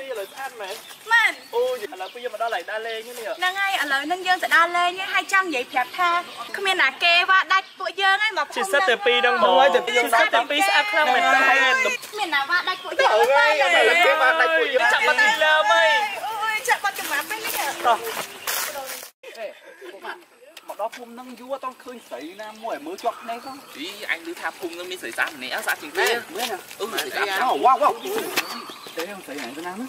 ពីឥឡូវស្អាតមែនមែនអូឥឡូវពីយើងមកដល់ឡៃដាលេងនេះហ្នឹងហើយឥឡូវហ្នឹងយើងទៅដល់លេងហើយចង់និយាយប្រាប់ថាគ្មានណាគេវ៉ាដាច់ពួកយើងហើយមកជាសិតតែពីរហ្នឹងមកហើយតែពីរសិតតែពីរស្អាតខ្លាំងមែនតើគ្មានណាវ៉ាដាច់ពួកយើងអូយឥឡូវគេមកដាច់ពួកយើងចាប់បាត់ទីលើមអីអូយចាក់បាត់ចំណាប់ពេលនេះតោះមក ដល់ភូមិហ្នឹងយូរអត់ឃើញស្រីណាមួយឲ្យមើលជាប់ភ្នែកផងអីអញឮថាភូមិនឹងមានស្រីស្អាតម្នាក់ស្អាតជាងគេមែនអឺស្រីស្អាតអោវ៉ាវ៉ាទេស្រីហ្នឹងណាហ្នឹង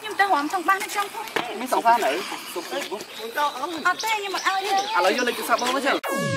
ខ្ញុំទៅរំក្នុងបាសនៅ trong ភូមិមានសង្សារនៅសុំទៅអត់ទេខ្ញុំមិនអើយទេឥឡូវយកលេខទូរស័ព្ទមកមកចឹង